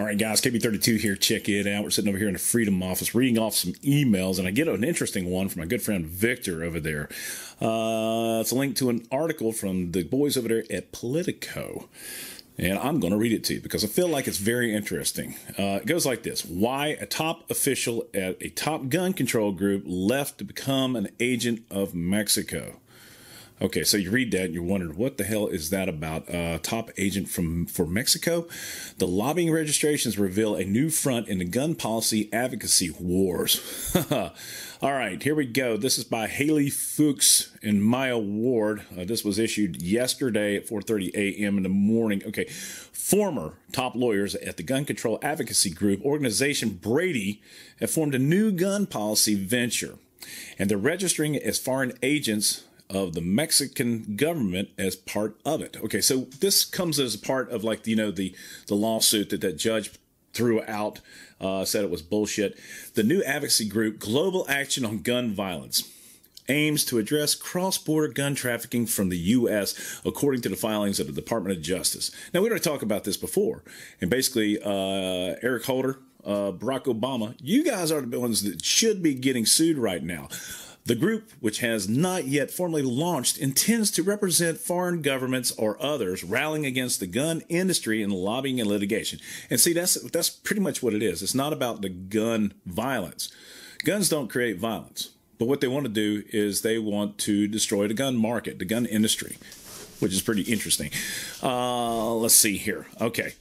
All right, guys, KB32 here. Check it out. We're sitting over here in the Freedom Office reading off some emails, and I get an interesting one from my good friend Victor over there. Uh, it's a link to an article from the boys over there at Politico. And I'm going to read it to you because I feel like it's very interesting. Uh, it goes like this Why a top official at a top gun control group left to become an agent of Mexico. Okay, so you read that and you're wondering what the hell is that about? Uh, top agent from for Mexico. The lobbying registrations reveal a new front in the gun policy advocacy wars. All right, here we go. This is by Hailey Fuchs and Myah Ward. Uh, this was issued yesterday at 4:30 a.m. in the morning. Okay, former top lawyers at the gun control advocacy group organization Brady have formed a new gun policy venture, and they're registering as foreign agents of the Mexican government as part of it. Okay, so this comes as part of like you know the the lawsuit that that judge threw out, uh, said it was bullshit. The new advocacy group, Global Action on Gun Violence aims to address cross border gun trafficking from the U.S., according to the filings of the Department of Justice. Now, we already talked about this before. And basically, uh, Eric Holder, uh, Barack Obama, you guys are the ones that should be getting sued right now. The group, which has not yet formally launched, intends to represent foreign governments or others rallying against the gun industry in lobbying and litigation. And see, that's that's pretty much what it is. It's not about the gun violence. Guns don't create violence. But what they want to do is they want to destroy the gun market, the gun industry, which is pretty interesting. Uh, let's see here. Okay.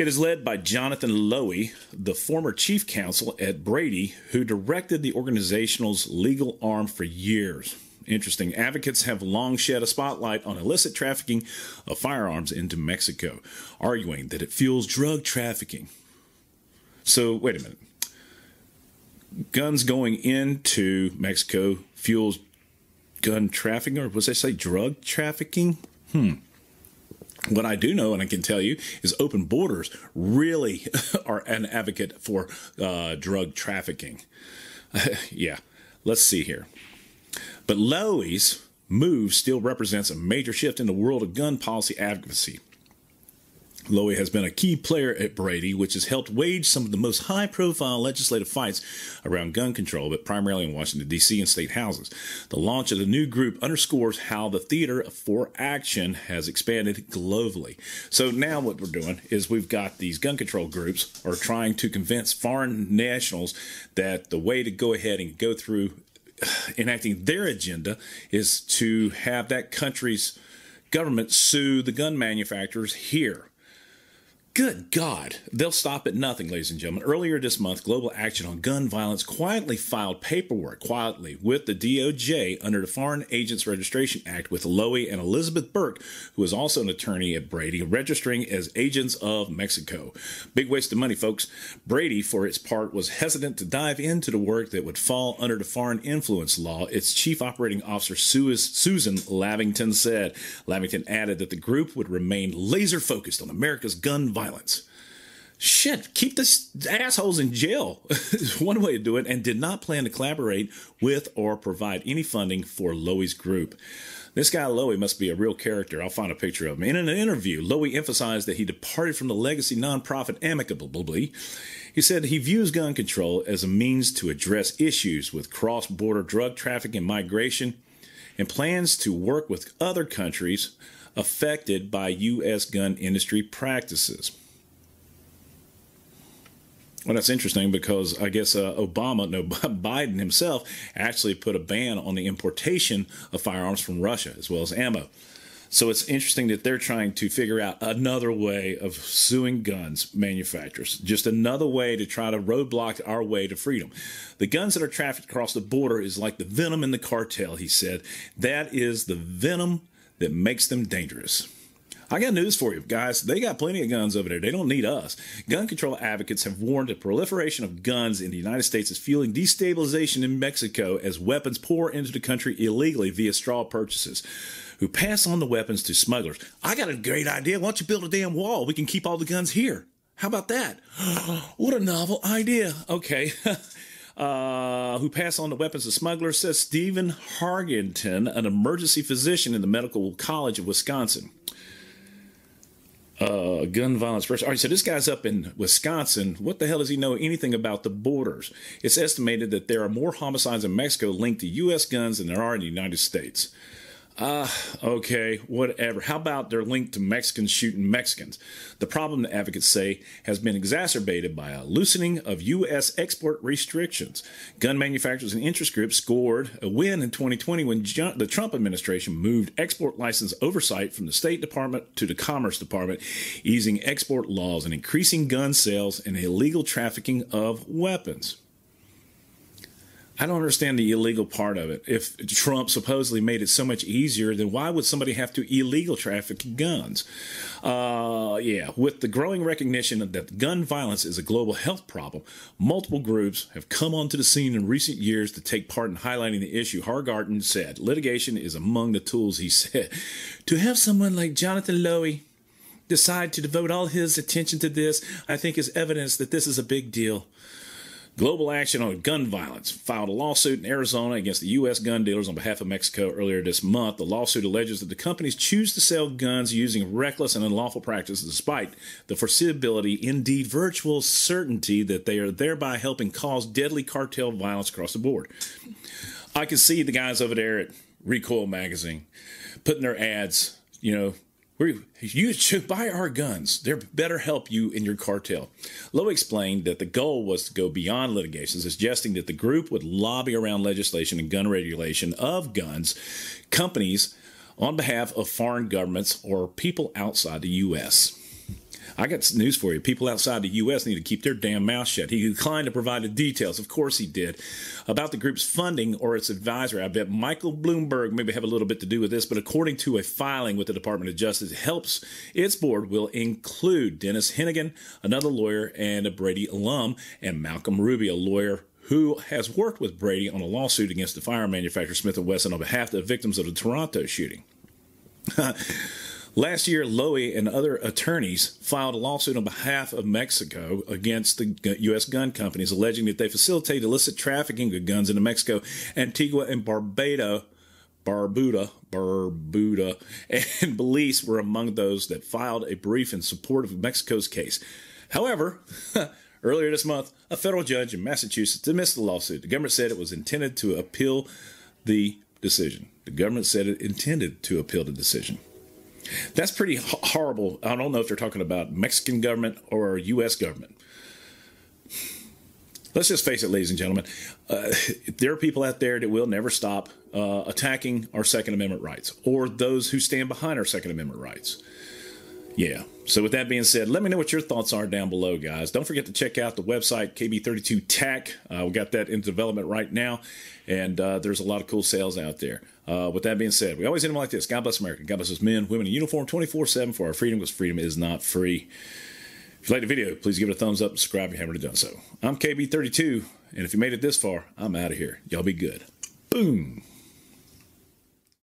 It is led by Jonathan Lowy, the former chief counsel at Brady, who directed the organization's legal arm for years. Interesting. Advocates have long shed a spotlight on illicit trafficking of firearms into Mexico, arguing that it fuels drug trafficking. So, wait a minute. Guns going into Mexico fuels gun trafficking, or was I say drug trafficking? Hmm. What I do know, and I can tell you, is open borders really are an advocate for uh, drug trafficking. yeah, let's see here. But Lowy's move still represents a major shift in the world of gun policy advocacy. Lowy has been a key player at Brady, which has helped wage some of the most high profile legislative fights around gun control, but primarily in Washington, D.C. and state houses. The launch of the new group underscores how the theater for action has expanded globally. So now what we're doing is we've got these gun control groups are trying to convince foreign nationals that the way to go ahead and go through enacting their agenda is to have that country's government sue the gun manufacturers here. Good God. They'll stop at nothing, ladies and gentlemen. Earlier this month, Global Action on Gun Violence quietly filed paperwork quietly with the DOJ under the Foreign Agents Registration Act with Lowy and Elizabeth Burke, who is also an attorney at Brady, registering as agents of Mexico. Big waste of money, folks. Brady, for its part, was hesitant to dive into the work that would fall under the foreign influence law. Its chief operating officer, Susan Lavington, said. Lavington added that the group would remain laser focused on America's gun violence violence. Shit, keep the assholes in jail is one way to do it, and did not plan to collaborate with or provide any funding for Lowy's group. This guy Lowy must be a real character. I'll find a picture of him. in an interview, Lowy emphasized that he departed from the legacy nonprofit amicably. He said he views gun control as a means to address issues with cross border drug trafficking and migration and plans to work with other countries affected by U.S. gun industry practices. Well, that's interesting because I guess uh, Obama, no, Biden himself actually put a ban on the importation of firearms from Russia as well as ammo. So it's interesting that they're trying to figure out another way of suing guns manufacturers, just another way to try to roadblock our way to freedom. The guns that are trafficked across the border is like the venom in the cartel, he said. That is the venom that makes them dangerous. I got news for you, guys. They got plenty of guns over there. They don't need us. Gun control advocates have warned that proliferation of guns in the United States is fueling destabilization in Mexico as weapons pour into the country illegally via straw purchases, who pass on the weapons to smugglers. I got a great idea. Why don't you build a damn wall? We can keep all the guns here. How about that? what a novel idea. Okay. Uh, who pass on the weapons to smugglers, says Stephen Hargarten, an emergency physician in the Medical College of Wisconsin. uh, gun violence person. All right, so this guy's up in Wisconsin. What the hell does he know anything about the borders? It's estimated that there are more homicides in Mexico linked to U.S. guns than there are in the United States. Ah, uh, okay, whatever. How about they're linked to Mexicans shooting Mexicans? The problem, the advocates say, has been exacerbated by a loosening of U.S. export restrictions. Gun manufacturers and interest groups scored a win in 2020 when the Trump administration moved export license oversight from the State Department to the Commerce Department, easing export laws and increasing gun sales and illegal trafficking of weapons. I don't understand the illegal part of it. If Trump supposedly made it so much easier, then why would somebody have to illegal traffic guns? Uh, yeah, with the growing recognition that gun violence is a global health problem, multiple groups have come onto the scene in recent years to take part in highlighting the issue. Hargarten said, litigation is among the tools, he said. to have someone like Jonathan Lowy decide to devote all his attention to this, I think is evidence that this is a big deal. Global Action on Gun Violence filed a lawsuit in Arizona against the U.S. gun dealers on behalf of Mexico earlier this month. The lawsuit alleges that the companies choose to sell guns using reckless and unlawful practices despite the foreseeability, indeed virtual certainty, that they are thereby helping cause deadly cartel violence across the board. I can see the guys over there at Recoil Magazine putting their ads, you know, you should buy our guns. They're better help you in your cartel. Lowy explained that the goal was to go beyond litigation, suggesting that the group would lobby around legislation and gun regulation of guns companies on behalf of foreign governments or people outside the U.S. I got news for you. People outside the U.S. need to keep their damn mouth shut. He declined to provide the details. Of course he did. About the group's funding or its advisor, I bet Michael Bloomberg maybe have a little bit to do with this, but according to a filing with the Department of Justice, it helps its board will include Dennis Henigan, another lawyer, and a Brady alum, and Malcolm Ruby, a lawyer who has worked with Brady on a lawsuit against the firearm manufacturer Smith & Wesson on behalf of the victims of the Toronto shooting. Last year, Lowy and other attorneys filed a lawsuit on behalf of Mexico against the U.S. gun companies, alleging that they facilitate illicit trafficking of guns into Mexico, Antigua, and Barbuda. Barbuda, Barbuda, and Belize were among those that filed a brief in support of Mexico's case. However, earlier this month, a federal judge in Massachusetts dismissed the lawsuit. The government said it was intended to appeal the decision. The government said it intended to appeal the decision. That's pretty horrible. I don't know if they're talking about Mexican government or U.S. government. Let's just face it, ladies and gentlemen. Uh, there are people out there that will never stop uh, attacking our Second Amendment rights or those who stand behind our Second Amendment rights. Yeah. So, with that being said, let me know what your thoughts are down below, guys. Don't forget to check out the website, KB32 Tech. Uh, we got that in development right now, and uh, there's a lot of cool sales out there. Uh, with that being said, we always end them like this God bless America. God bless us men, women in uniform 24 7 for our freedom because freedom is not free. If you like the video, please give it a thumbs up, subscribe if you haven't already done so. I'm KB32, and if you made it this far, I'm out of here. Y'all be good. Boom.